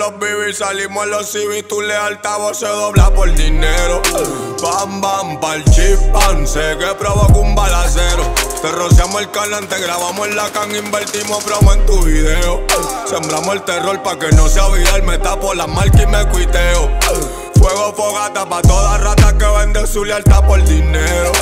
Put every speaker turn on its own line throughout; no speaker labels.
los BB, salimos en los civis, tu lealtad vos se dobla por dinero. Bam, bam, pa'l pan, sé que provoca un balacero. Te rociamos el canal, te grabamos en la can, invertimos promo en tu video. Sembramos el terror pa' que no sea viral, me tapo la marca y me cuiteo. Fogata pa' toda rata que vende su lealtad por dinero.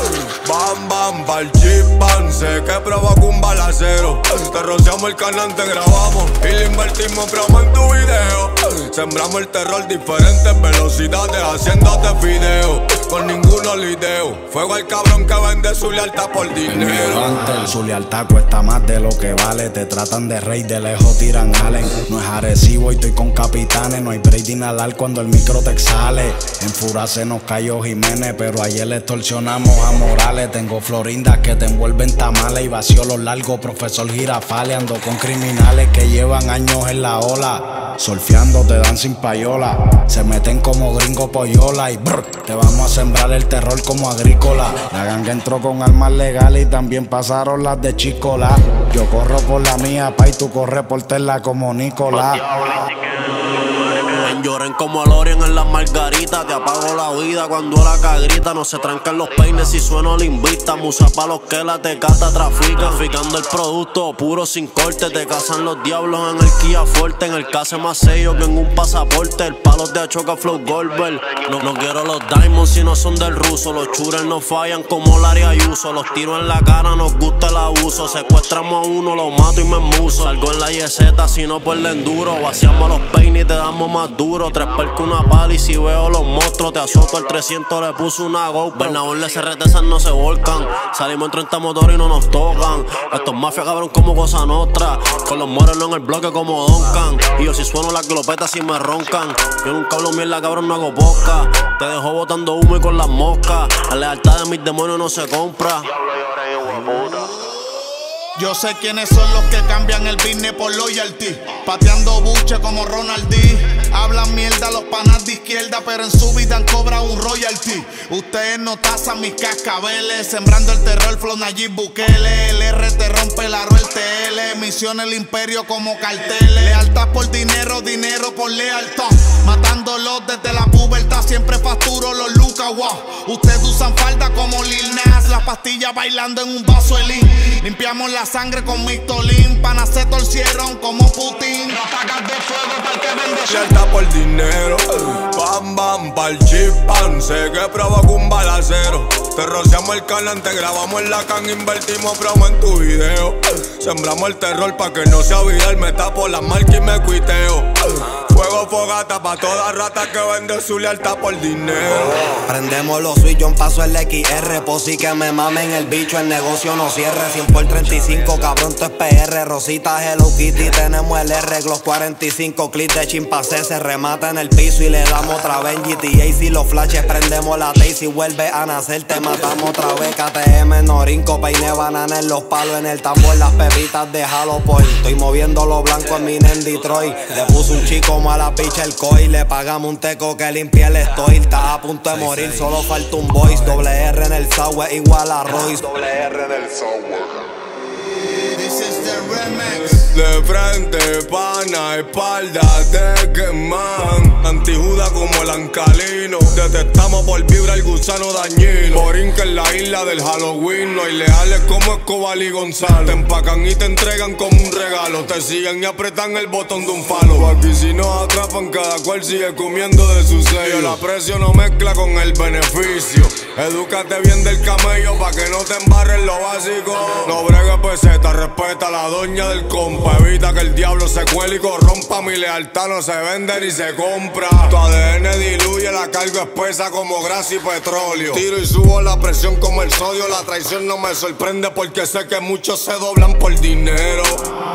Bam, bam, pa'l pan, sé que provoca un balacero. Te rociamos el canal, te grabamos y le invertimos promo en tu video. Sembramos el terror, diferentes velocidades, haciéndote video. Con ninguno lideo. Fuego al cabrón que vende su lealtad por dinero.
Antes, su lealtad cuesta más de lo que vale. Te tratan de rey, de lejos tiran Allen. No es agresivo y estoy con capitanes. No hay break inhalar cuando el micro te exhale. En Fura se nos cayó Jiménez, pero ayer le extorsionamos a Morales. Tengo florindas que te envuelven tamales y vacío los largos. Profesor Girafale, ando con criminales que llevan años en la ola. Surfeando te dan sin payola. Se meten como gringo pollola y brr, te vamos a sembrar el terror como agrícola. La ganga entró con armas legales y también pasaron las de Chicola. Yo corro por la mía, pa' y tú corres por tela como Nicolás.
Lloren como Lorien en las margaritas. Te apago la vida cuando la cagrita. No se trancan los peines si sueno limbista. Musa pa' los que la te cata trafica. Traficando el producto puro sin corte. Te cazan los diablos en el Kia Forte. En el caso más sello que en un pasaporte. El palo de Achoca Flow Goldberg. No, no quiero los diamonds si no son del ruso. Los chures no fallan como Larry Ayuso. Los tiro en la cara, nos gusta el abuso. Secuestramos a uno, lo mato y me muso. Salgo en la yeseta si no por el enduro. Vaciamos los peines y te damos más duro. Tres percos, una pala y si veo los monstruos te azoto el 300, le puso una go. Bernabéu le esas no se volcan. Salimos en 30 motores y no nos tocan. Estos mafias cabrón como cosa nostra. Con los morelos en el bloque como Donkan. Y yo si sueno las glopetas si me roncan. Yo nunca hablo mierda, cabrón, no hago boca. Te dejo botando humo y con las moscas. La lealtad de mis demonios no se compra.
Yo sé quiénes son los que cambian el business por loyalty. Pateando buche como Ronald D. Hablan mierda los panas de izquierda, pero en su vida han cobrado un royalty. Ustedes no tasan mis cascabeles, sembrando el terror, flow Nayib Bukele. R te rompe la el TL, misión el imperio como carteles. Lealtad por dinero, dinero por lealtad. Matándolos desde la pubertad, siempre facturo los lucas, wow. Ustedes usan falda como Lil Nas, las pastillas bailando en un vaso de lean. Limpiamos la sangre con Mistolín, panas se torcieron como Putin. Atacan de fuego para que vende
por dinero. Bam, bam, pa'l pan Sé que provoca un balacero. Te rociamos el canal, te grabamos en la can, invertimos promo en tu Sembramos el terror pa' que no sea viral. Me tapo la marca y me cuiteo. Fogata pa' toda rata que vende su lealtad por dinero.
Prendemos los switch, yo paso el XR. Posi que me mamen el bicho, el negocio no cierre. 100 por 35, cabrón, tú es PR. Rosita Hello Kitty, tenemos el R. Los 45 clips de chimpancé se remata en el piso y le damos otra vez en GTA. Si los flashes prendemos la T, si vuelve a nacer, te matamos otra vez. KTM, Norinco, peine, banana en los palos, en el tambor, las pepitas de Halo Estoy moviendo lo blanco en mi en Detroit. Le puso un chico a la picha el coi. Le pagamos un teco que limpia el estoy. Está a punto de morir, solo falta un voice. Doble R en el software igual a Royce. Doble R en el software.
This is the remix.
De frente, pana, espalda, te queman. Antijuda como el ancalino. Detectamos por vibra el gusano dañino. Borinca en la isla del Halloween. No hay leales como Escobar y Gonzalo. Te empacan y te entregan como un regalo. Te siguen y apretan el botón de un palo. Aquí si nos atrapan, cada cual sigue comiendo de su sello. La precio no mezcla con el beneficio. Edúcate bien del camello pa' que no te embarren lo básico. No bregue peseta, respeta a la doña del compa. Evita que el diablo se cuele y corrompa Mi lealtad no se vende ni se compra Tu ADN diluye la carga espesa como grasa y petróleo. Tiro y subo la presión como el sodio. La traición no me sorprende porque sé que muchos se doblan por dinero.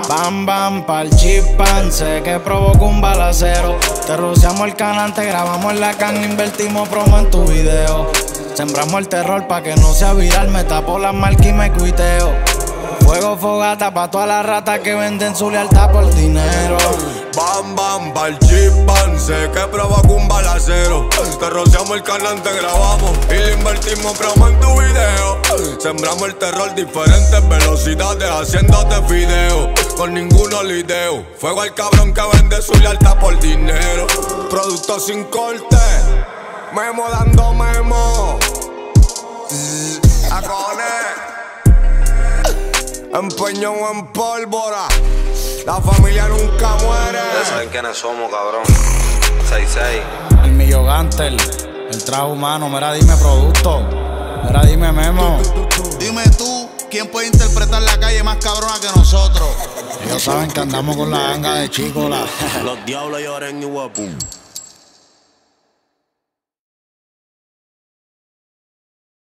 Bam bam pa'l chipan, sé que provoca un balacero. Te rociamos el canal, te grabamos la can Invertimos promo en tu video. Sembramos el terror pa' que no sea viral. Me tapo las marcas y me cuiteo. Fuego fogata pa' todas las ratas que venden su lealtad por dinero.
Sé que provoca un balacero. Te rociamos el canal, te grabamos. Y le invertimos promo en tu video. Sembramos el terror, diferentes velocidades Haciéndote video Con ninguno lideo. Fuego al cabrón que vende su lealtad por dinero. Producto sin corte. Memo dando memo. Empeño en pólvora. La familia nunca muere.
Ustedes saben quiénes somos, cabrón. 6-6.
El Millo Gantel, el traje humano. Mira, dime producto. Mira, dime memo.
Dime tú, ¿quién puede interpretar la calle más cabrona que nosotros?
Ellos saben que andamos con la ganga de chicola.
Los diablos lloren y guapum.